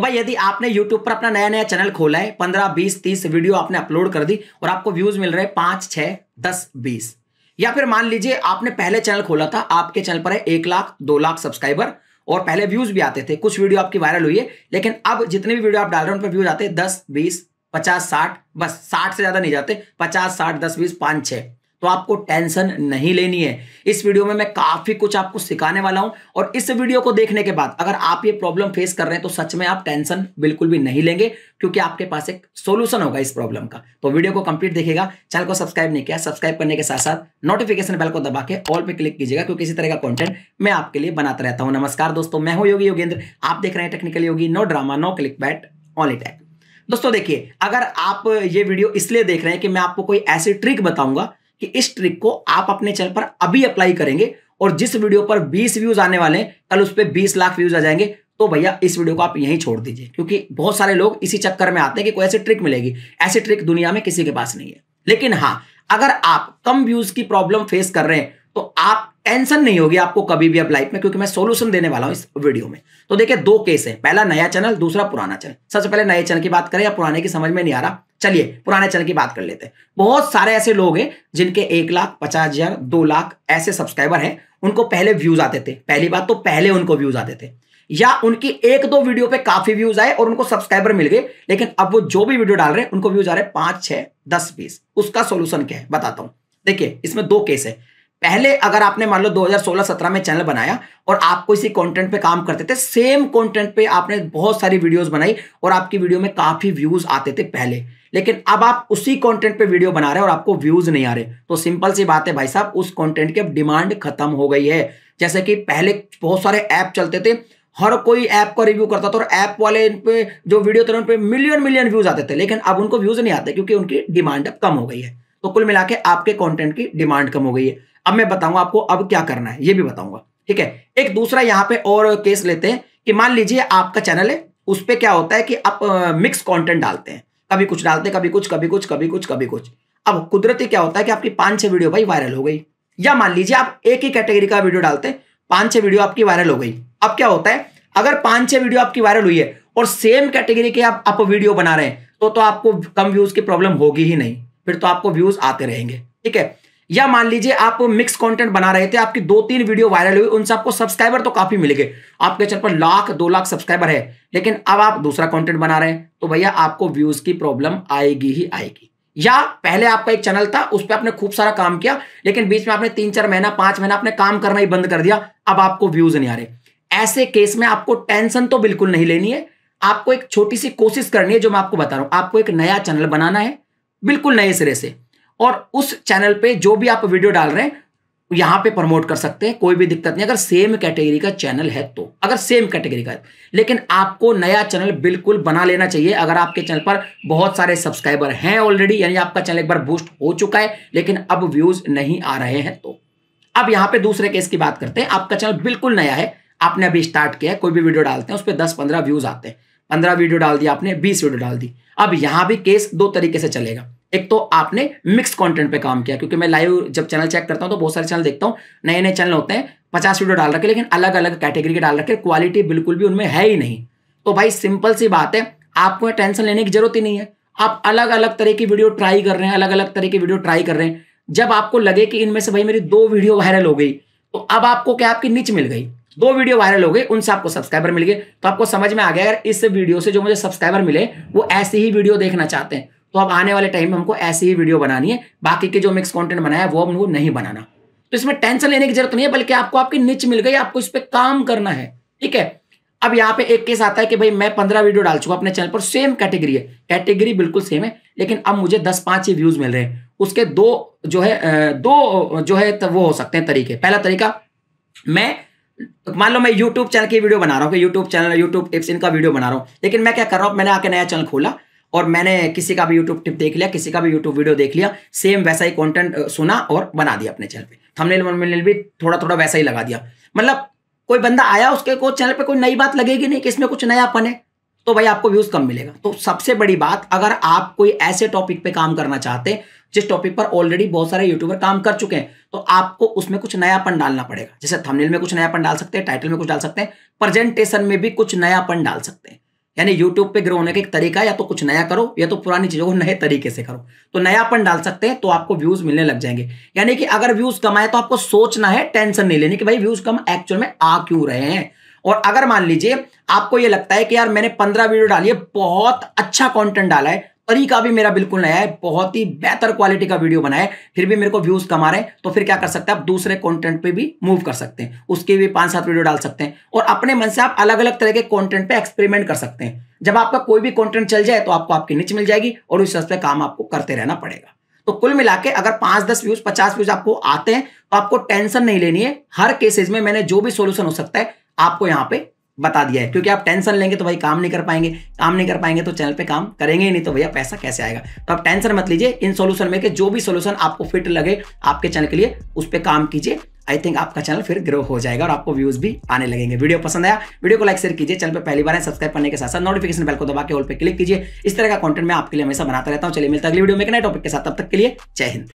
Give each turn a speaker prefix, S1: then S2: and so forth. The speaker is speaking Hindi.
S1: तो भाई, यदि आपने यूट्यूब पर अपना नया नया चैनल खोला है, पंद्रह, बीस, तीस वीडियो आपने अपलोड कर दी और आपको व्यूज़ मिल रहे हैं पाँच, छह, दस, बीस। या फिर मान लीजिए आपने पहले चैनल खोला था, आपके चैनल पर है एक लाख, दो लाख सब्सक्राइबर और पहले व्यूज़ भी आते थे, कुछ वीडियो आपकी वायरल हुई है, लेकिन अब जितने भी वीडियो आप डाल रहे हैं उन पर व्यूज़ आते हैं दस, बीस, पचास, साठ, बस साठ से ज़्यादा नहीं जाते, पचास, साठ, दस, बीस, पाँच, छह। तो आपको टेंशन नहीं लेनी है। इस वीडियो में मैं काफ़ी कुछ आपको सिखाने वाला हूँ और इस वीडियो को देखने के बाद अगर आप ये प्रॉब्लम फेस कर रहे हैं तो सच में आप टेंशन बिल्कुल भी नहीं लेंगे, क्योंकि आपके पास एक सोल्यूशन होगा इस प्रॉब्लम का। तो वीडियो को कंप्लीट देखिएगा चैनल को सब्सक्राइब नहीं किया सब्सक्राइब करने के साथ साथ नोटिफिकेशन बेल को दबा के ऑल पे क्लिक कीजिएगा, क्योंकि इसी तरह का कॉन्टेंट मैं आपके लिए बनाता रहता हूँ। नमस्कार दोस्तों, मैं हूँ योगी योगेंद्र। आप देख रहे हैं technical Yogi no drama no click bait only tech दोस्तों देखिए, अगर आप ये वीडियो इसलिए देख रहे हैं कि मैं आपको कोई ऐसी ट्रिक बताऊँगा कि इस ट्रिक को आप अपने चैनल पर अभी अप्लाई करेंगे और जिस वीडियो पर 20 व्यूज़ आने वाले हैं, कल उस पर 20 लाख व्यूज़ आ जाएँगे तो भैया इस वीडियो को आप यहीं छोड़ दीजिए, क्योंकि बहुत सारे लोग इसी चक्कर में आते हैं कि कोई ऐसी ट्रिक मिलेगी। ऐसी ट्रिक दुनिया में किसी के पास नहीं है। लेकिन हाँ अगर आप कम व्यूज़ की प्रॉब्लम फेस कर रहे हैं टेंशन नहीं होगी आपको कभी भी अब लाइफ में, क्योंकि मैं सोल्यूशन देने वाला हूँ इस वीडियो में। तो देखिए दो केस है। पहला नया चैनल दूसरा पुराना चैनल सबसे पहले नए चैनल की बात करें या पुराने की समझ में नहीं आ रहा? चलिए, पुराने चैनल की बात कर लेते हैं। बहुत सारे ऐसे लोग हैं जिनके एक लाख, पचास हज़ार, दो लाख ऐसे सब्सक्राइबर हैं। उनको पहले व्यूज़ आते थे। पहली बात तो पहले उनको व्यूज़ आते थे। या उनकी एक दो वीडियो पे काफ़ी व्यूज़ आए और उनको सब्सक्राइबर मिल गए, लेकिन अब वो जो भी वीडियो डाल रहे हैं, उनको व्यूज़ आ रहे हैं पाँच, छह, दस, बीस। उसका सोल्यूशन क्या है? बताता हूँ। देखिए, इसमें दो केस है। पहले अगर आपने मान लो 2016-17 में चैनल बनाया और आपको इसी कंटेंट पे काम करते थे सेम कंटेंट पे आपने बहुत सारी वीडियोस बनाई और आपकी वीडियो में काफ़ी व्यूज़ आते थे पहले। लेकिन अब आप उसी कंटेंट पे वीडियो बना रहे हैं और आपको व्यूज़ नहीं आ रहे। तो सिंपल सी बात है भाई साहब, उस कंटेंट की अब डिमांड खत्म हो गई है। जैसे कि पहले बहुत सारे ऐप चलते थे, हर कोई ऐप का रिव्यू करता था और ऐप वाले इन पे, जो वीडियो थे उन पे मिलियन मिलियन व्यूज़ आते थे। लेकिन अब उनको व्यूज़ नहीं आते क्योंकि उनकी डिमांड अब कम हो गई है। तो कुल मिला के आपके कॉन्टेंट की डिमांड कम हो गई है। अब मैं बताऊँगा आपको अब क्या करना है ये भी बताऊँगा ठीक है? एक दूसरा यहाँ पे और केस लेते हैं कि मान लीजिए आपका चैनल है उस पर क्या होता है कि आप मिक्स कॉन्टेंट डालते हैं। कभी कुछ डालते हैं कभी कुछ कभी कुछ कभी कुछ कभी कुछ। अब कुदरती क्या होता है कि आपकी पाँच छह वीडियो भाई वायरल हो गई। या मान लीजिए आप एक ही कैटेगरी का वीडियो डालते हैं पाँच छह वीडियो आपकी वायरल हो गई। अब क्या होता है अगर पाँच छह वीडियो आपकी वायरल हुई है और सेम कैटेगरी के आप, आप वीडियो बना रहे हैं तो तो आपको कम व्यूज़ की प्रॉब्लम होगी ही नहीं। फिर तो आपको व्यूज़ आते रहेंगे, ठीक है? या मान लीजिए आप मिक्स कंटेंट बना रहे थे, आपकी दो तीन वीडियो वायरल हुई, उनसे आपको सब्सक्राइबर तो काफ़ी मिल गए। आपके चैनल पर लाख, दो लाख सब्सक्राइबर है, लेकिन अब आप दूसरा कंटेंट बना रहे हैं तो भैया आपको व्यूज़ की प्रॉब्लम आएगी ही आएगी। या पहले आपका एक चैनल था, उस पर आपने खूब सारा काम किया, लेकिन बीच में आपने तीन चार महीना, पाँच महीना आपने काम करना ही बंद कर दिया, अब आपको व्यूज़ नहीं आ रहे। ऐसे केस में आपको टेंशन तो बिल्कुल नहीं लेनी है, आपको एक छोटी सी कोशिश करनी है, जो मैं आपको बता रहा हूँ, आपको एक नया चैनल बनाना है बिल्कुल नए सिरे से। और उस चैनल पे जो भी आप वीडियो डाल रहे हैं, यहाँ पे प्रमोट कर सकते हैं, कोई भी दिक्कत नहीं। अगर सेम कैटेगरी का चैनल है तो अगर सेम कैटेगरी का लेकिन आपको नया चैनल बिल्कुल बना लेना चाहिए। अगर आपके चैनल पर बहुत सारे सब्सक्राइबर हैं ऑलरेडी यानी आपका चैनल एक बार बूस्ट हो चुका है, लेकिन अब व्यूज़ नहीं आ रहे हैं तो। अब यहाँ पे दूसरे केस की बात करते हैं। आपका चैनल बिल्कुल नया है, आपने अभी स्टार्ट किया है, कोई भी वीडियो डालते हैं, उस पर दस पंद्रह व्यूज़ आते हैं। पंद्रह वीडियो डाल दिया आपने, बीस वीडियो डाल दी। अब यहाँ भी केस दो तरीके से चलेगा। एक तो आपने मिक्स कंटेंट पे काम किया, क्योंकि मैं लाइव जब चैनल चेक करता हूँ तो बहुत सारे चैनल देखता हूँ नए नए चैनल होते हैं, पचास वीडियो डाल रखे, लेकिन अलग अलग कैटेगरी के डाल रखे क्वालिटी बिल्कुल भी उनमें है ही नहीं। तो भाई सिंपल सी बात है, आपको टेंशन लेने की ज़रूरत ही नहीं है। आप अलग अलग तरह की वीडियो ट्राई कर रहे हैं अलग अलग तरह की वीडियो ट्राई कर रहे हैं। जब आपको लगे कि इनमें से भाई मेरी दो वीडियो वायरल हो गई तो अब आपको क्या, आपकी नीच मिल गई। दो वीडियो वायरल हो गई, उनसे आपको सब्सक्राइबर मिल गए। तो आपको समझ में आ गया, अगर इस वीडियो से जो मुझे सब्सक्राइबर मिले, वो ऐसी ही वीडियो देखना चाहते हैं तो अब आने वाले टाइम में हमको ऐसी ही वीडियो बनानी है। बाकी के जो मिक्स कंटेंट बनाया वो हमको नहीं बनाना। तो इसमें टेंशन लेने की ज़रूरत नहीं है, बल्कि आपको आपकी निच मिल गई, आपको इस पर काम करना है, ठीक है? अब यहाँ पे एक केस आता है कि भाई मैं पंद्रह वीडियो डाल चुका अपने चैनल पर सेम कैटेगरी है। कैटेगरी बिल्कुल सेम है, लेकिन अब मुझे दस पाँच ही व्यूज़ मिल रहे हैं। उसके दो जो है दो जो है वो हो सकते हैं तरीके। पहला तरीका, मैं मान लो मैं यूट्यूब चैनल की वीडियो बना रहा हूँ यूट्यूब चैनल यूट्यूब टिप्स इनका वीडियो बना रहा हूँ। लेकिन मैं क्या कर रहा हूँ, मैंने आके नया चैनल खोला और मैंने किसी का भी यूट्यूब टिप देख लिया, किसी का भी यूट्यूब वीडियो देख लिया सेम वैसा ही कंटेंट सुना और बना दिया अपने चैनल पे। थंबनेल भी थोड़ा थोड़ा वैसा ही लगा दिया। मतलब कोई बंदा आया, उसके को चैनल पे कोई नई बात लगेगी नहीं, कि इसमें कुछ नयापन है? तो भाई आपको व्यूज़ कम मिलेगा। तो सबसे बड़ी बात, अगर आप कोई ऐसे टॉपिक पे काम करना चाहते हैं जिस टॉपिक पर ऑलरेडी बहुत सारे यूट्यूबर काम कर चुके हैं तो आपको उसमें कुछ नयापन डालना पड़ेगा। जैसे थंबनेल में कुछ नयापन डाल सकते हैं टाइटल में कुछ डाल सकते हैं प्रेजेंटेशन में भी कुछ नयापन डाल सकते हैं। यानी यूट्यूब पे ग्रो होने का एक तरीका या तो कुछ नया करो, या तो पुरानी चीज़ों को नए तरीके से करो। तो नयापन डाल सकते हैं तो आपको व्यूज़ मिलने लग जाएँगे। यानी कि अगर व्यूज़ कम आए तो आपको सोचना है टेंशन नहीं लेने कि भाई व्यूज़ कम एक्चुअल में आ क्यों रहे हैं। और अगर मान लीजिए आपको ये लगता है कि यार मैंने पंद्रह वीडियो डाली है, बहुत अच्छा कंटेंट डाला है, तरीका भी मेरा बिल्कुल नया है, बहुत ही बेहतर क्वालिटी का वीडियो बनाया है, फिर भी मेरे को व्यूज़ कमा रहे हैं तो फिर क्या कर सकते हैं आप दूसरे कंटेंट पे भी मूव कर सकते हैं, उसके भी पाँच सात वीडियो डाल सकते हैं और अपने मन से आप अलग अलग तरह के कंटेंट पे एक्सपेरिमेंट कर सकते हैं। जब आपका कोई भी कंटेंट चल जाए तो आपको आपकी नीच मिल जाएगी और उस पर काम आपको करते रहना पड़ेगा। तो कुल मिला के अगर पाँच दस व्यूज़ पचास व्यूज़ आपको आते हैं तो आपको टेंशन नहीं लेनी है। हर केसेज में मैंने जो भी सोल्यूशन हो सकता है आपको यहाँ पे बता दिया है। क्योंकि आप टेंशन लेंगे तो भाई काम नहीं कर पाएँगे, काम नहीं कर पाएँगे तो चैनल पे काम करेंगे ही नहीं तो भैया पैसा कैसे आएगा? तो आप टेंशन मत लीजिए, इन सोल्यूशन में के जो भी सोल्यूशन आपको फिट लगे, आपके चैनल के लिए, उस पर काम कीजिए। आई थिंक आपका चैनल फिर ग्रो हो जाएगा और आपको व्यूज़ भी आने लगेंगे। वीडियो पसंद आया, वीडियो को लाइक शेयर कीजिए, चैनल पर पहली बार है सब्सक्राइब करने के साथ साथ नोटिफिकेशन बेल को दबा के ऑल पे क्लिक कीजिए। इस तरह का कंटेंट मैं आपके लिए हमेशा बनाता रहता हूँ। चलिए मिलता अगली वीडियो में नए टॉपिक के साथ। तब तक के लिए जय हिंद।